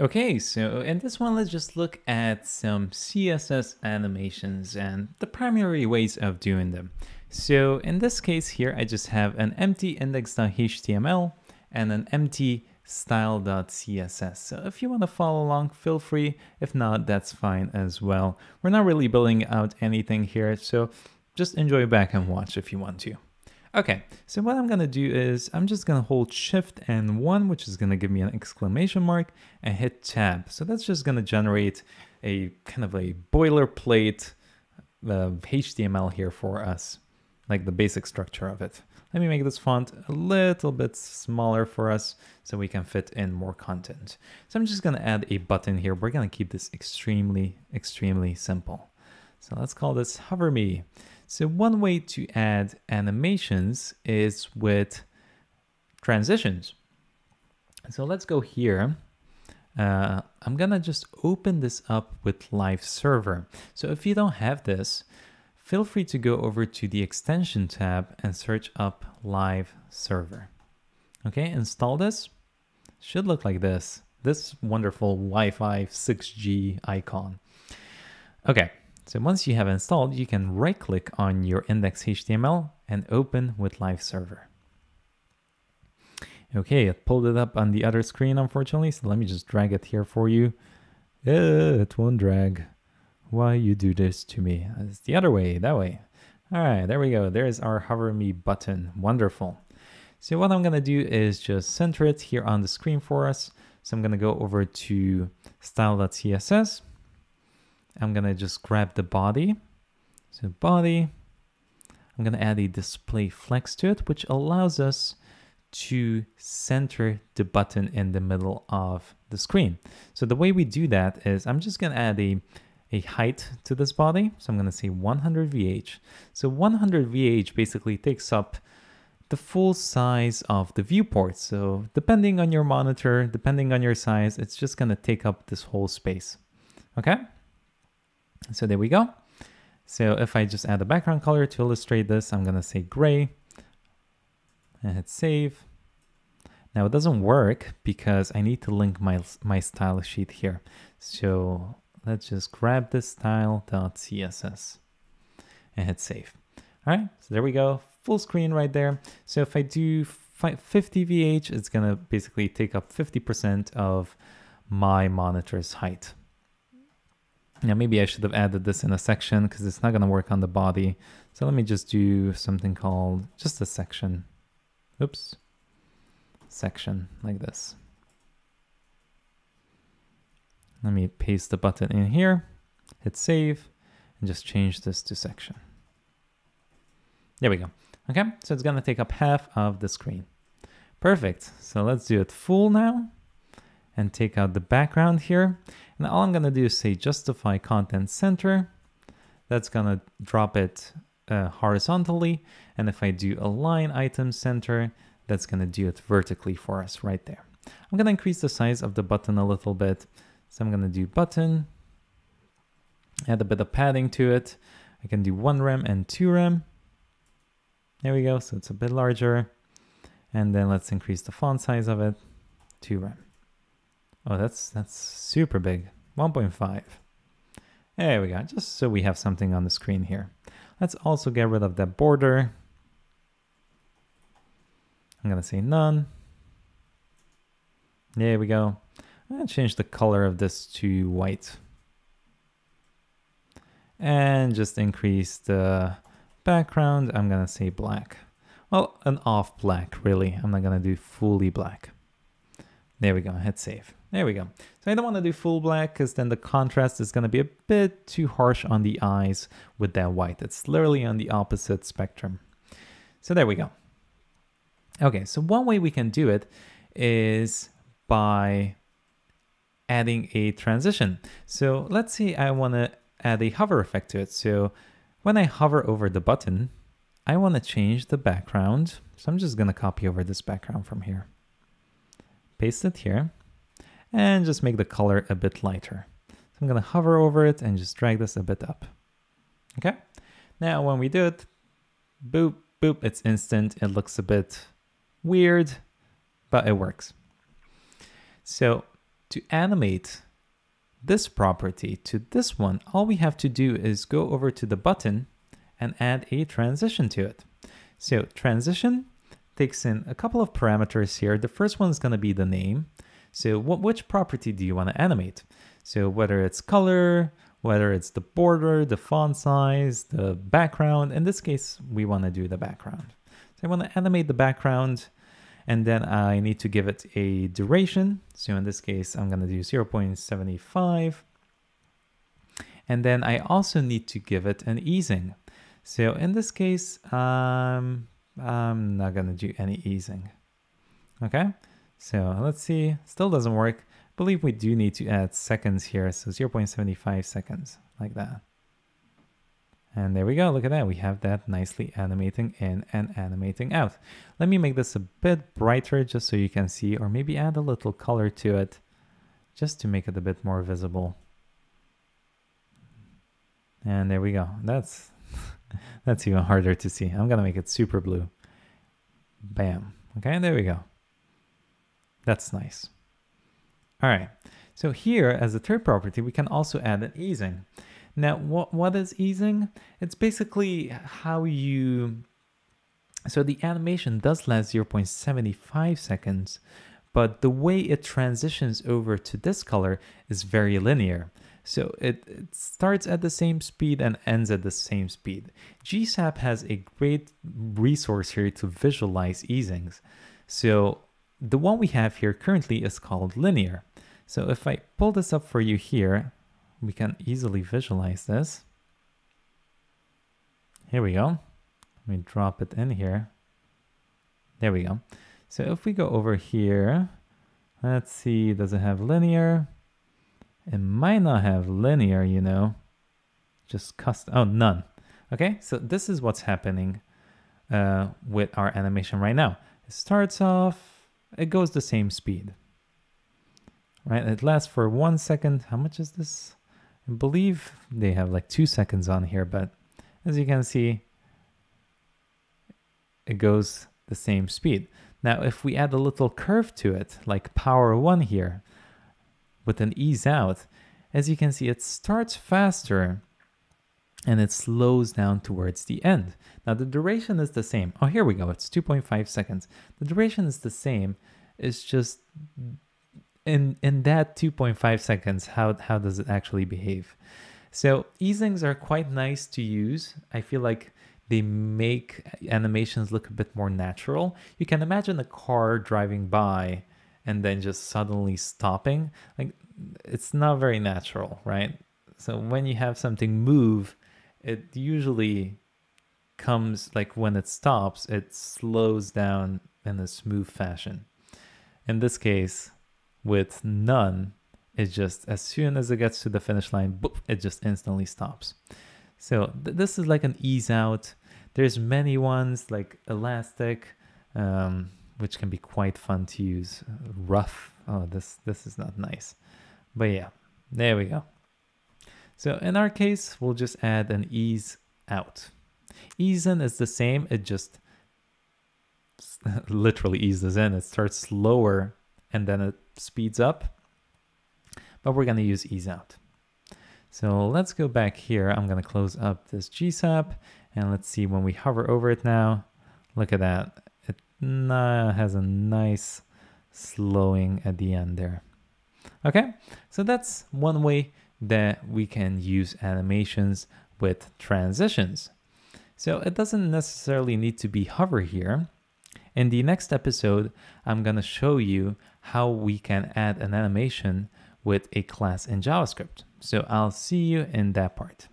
Okay, so in this one, let's just look at some CSS animations and the primary ways of doing them. So in this case here, I just have an empty index.html and an empty style.css. So if you want to follow along, feel free. If not, that's fine as well. We're not really building out anything here, so just enjoy back and watch if you want to. Okay, so what I'm gonna do is I'm just gonna hold shift and one, which is gonna give me an exclamation mark and hit tab. So that's just gonna generate a kind of a boilerplate uh, HTML here for us, like the basic structure of it. Let me make this font a little bit smaller for us so we can fit in more content. So I'm just gonna add a button here. We're gonna keep this extremely, extremely simple. So let's call this hover me. So one way to add animations is with transitions. So let's go here. Uh, I'm gonna just open this up with live server. So if you don't have this, feel free to go over to the extension tab and search up live server. Okay, install this. Should look like this. This wonderful Wi-Fi 6G icon. Okay, so once you have installed, you can right click on your index.html and open with live server. Okay, it pulled it up on the other screen, unfortunately. So let me just drag it here for you. Uh, it won't drag. Why you do this to me? It's the other way, that way. All right, there we go. There's our hover me button. Wonderful. So what I'm gonna do is just center it here on the screen for us. So I'm gonna go over to style.css I'm gonna just grab the body. So body, I'm gonna add a display flex to it, which allows us to center the button in the middle of the screen. So the way we do that is I'm just gonna add a, a height to this body. So I'm gonna say 100 VH. So 100 VH basically takes up the full size of the viewport. So depending on your monitor, depending on your size, it's just gonna take up this whole space, okay? So there we go. So if I just add a background color to illustrate this, I'm gonna say gray and hit save. Now it doesn't work because I need to link my, my style sheet here. So let's just grab this style.css and hit save. All right, so there we go, full screen right there. So if I do 50 VH, it's gonna basically take up 50% of my monitor's height. Now maybe I should have added this in a section because it's not going to work on the body. So let me just do something called just a section. Oops. Section like this. Let me paste the button in here, hit save, and just change this to section. There we go. Okay, so it's gonna take up half of the screen. Perfect. So let's do it full now and take out the background here. And all I'm gonna do is say justify content center. That's gonna drop it uh, horizontally. And if I do align item center, that's gonna do it vertically for us right there. I'm gonna increase the size of the button a little bit. So I'm gonna do button, add a bit of padding to it. I can do one rem and two rem. There we go, so it's a bit larger. And then let's increase the font size of it, two rem. Oh, that's that's super big. 1.5. There we go, just so we have something on the screen here. Let's also get rid of that border. I'm gonna say none. There we go. Gonna change the color of this to white. And just increase the background. I'm gonna say black. Well, an off black, really. I'm not gonna do fully black. There we go, hit save. There we go. So I don't want to do full black because then the contrast is going to be a bit too harsh on the eyes with that white. It's literally on the opposite spectrum. So there we go. Okay, so one way we can do it is by adding a transition. So let's say I want to add a hover effect to it. So when I hover over the button, I want to change the background. So I'm just going to copy over this background from here. Paste it here and just make the color a bit lighter. So I'm gonna hover over it and just drag this a bit up. Okay, now when we do it, boop, boop, it's instant. It looks a bit weird, but it works. So To animate this property to this one, all we have to do is go over to the button and add a transition to it. So transition takes in a couple of parameters here. The first one is going to be the name. So what, which property do you want to animate? So whether it's color, whether it's the border, the font size, the background. In this case, we want to do the background. So I want to animate the background and then I need to give it a duration. So in this case, I'm going to do 0.75. And then I also need to give it an easing. So in this case, um, I'm not going to do any easing. Okay, so let's see, still doesn't work. I believe we do need to add seconds here. So 0.75 seconds like that. And there we go, look at that. We have that nicely animating in and animating out. Let me make this a bit brighter just so you can see, or maybe add a little color to it just to make it a bit more visible. And there we go. That's that's even harder to see. I'm gonna make it super blue. Bam. Okay, there we go. That's nice. All right. So here, as a third property, we can also add an easing. Now, what, what is easing? It's basically how you... So the animation does last 0.75 seconds, but the way it transitions over to this color is very linear. So it, it, starts at the same speed and ends at the same speed. GSAP has a great resource here to visualize easings. So the one we have here currently is called linear. So if I pull this up for you here, we can easily visualize this. Here we go. Let me drop it in here. There we go. So if we go over here, let's see, does it have linear? It might not have linear, you know, just custom, oh, none. Okay, so this is what's happening uh, with our animation right now. It starts off, it goes the same speed, right? It lasts for one second. How much is this? I believe they have like two seconds on here, but as you can see, it goes the same speed. Now, if we add a little curve to it, like power one here, with an ease out, as you can see, it starts faster and it slows down towards the end. Now the duration is the same. Oh, here we go. It's 2.5 seconds. The duration is the same. It's just in in that 2.5 seconds how how does it actually behave so easings are quite nice to use i feel like they make animations look a bit more natural you can imagine a car driving by and then just suddenly stopping like it's not very natural right so when you have something move it usually comes like when it stops it slows down in a smooth fashion in this case with none, it just, as soon as it gets to the finish line, boop, it just instantly stops. So th this is like an ease out. There's many ones like Elastic, um, which can be quite fun to use. Rough, oh, this, this is not nice. But yeah, there we go. So in our case, we'll just add an ease out. Ease in is the same, it just literally eases in. It starts slower and then it speeds up, but we're gonna use ease out. So let's go back here. I'm gonna close up this GSAP and let's see when we hover over it now. Look at that. It has a nice slowing at the end there. Okay, so that's one way that we can use animations with transitions. So it doesn't necessarily need to be hover here. In the next episode, I'm to show you how we can add an animation with a class in JavaScript. So I'll see you in that part.